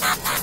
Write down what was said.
ha ha!